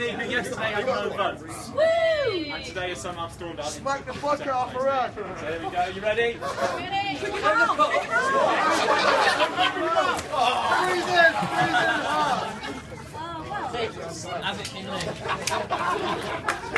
league yesterday had no votes. Woo! And today is somehow stormed out. Smack the vodka off her head. So there we go. You ready? Ready? Freeze in, freeze in hard. Oh, well. As it came in.